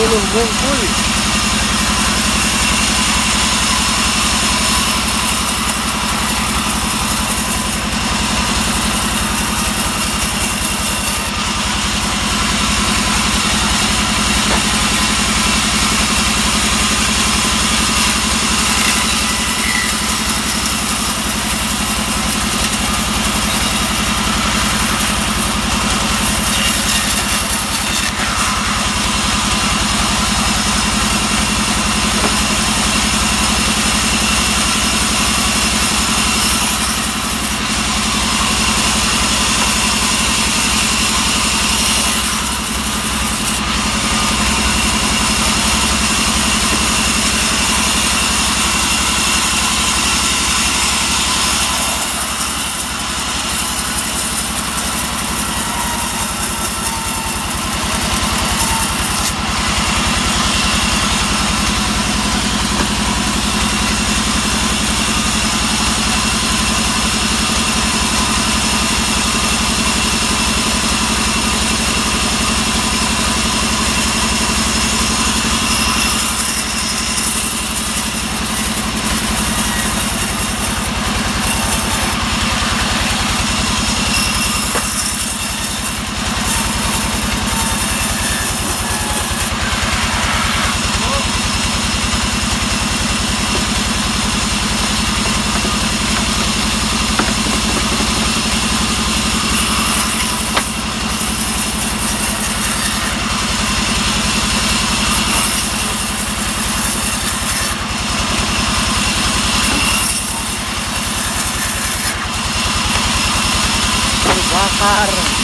不能问贵。ar.